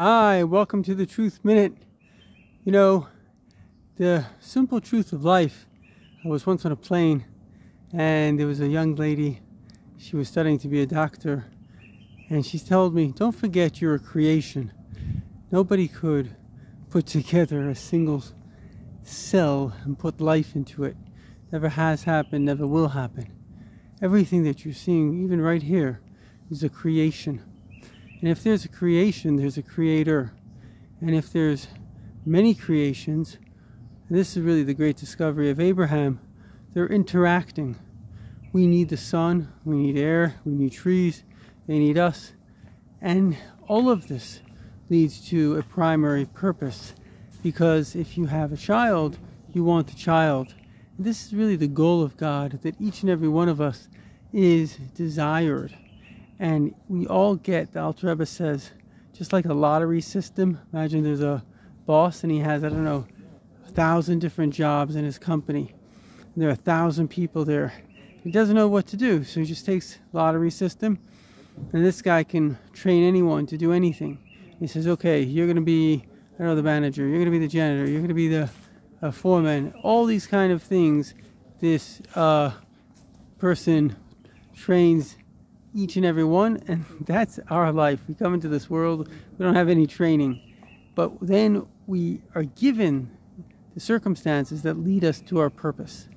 Hi, welcome to the Truth Minute. You know, the simple truth of life. I was once on a plane and there was a young lady. She was studying to be a doctor and she told me, Don't forget you're a creation. Nobody could put together a single cell and put life into it. Never has happened, never will happen. Everything that you're seeing, even right here, is a creation. And if there's a creation, there's a creator. And if there's many creations, and this is really the great discovery of Abraham, they're interacting. We need the sun, we need air, we need trees, they need us. And all of this leads to a primary purpose. Because if you have a child, you want the child. And this is really the goal of God, that each and every one of us is desired and we all get, the Alter Rebbe says, just like a lottery system. Imagine there's a boss and he has, I don't know, a thousand different jobs in his company. And there are a thousand people there. He doesn't know what to do, so he just takes lottery system. And this guy can train anyone to do anything. He says, okay, you're going to be, I don't know, the manager. You're going to be the janitor. You're going to be the foreman. All these kind of things this uh, person trains each and every one, and that's our life. We come into this world, we don't have any training, but then we are given the circumstances that lead us to our purpose.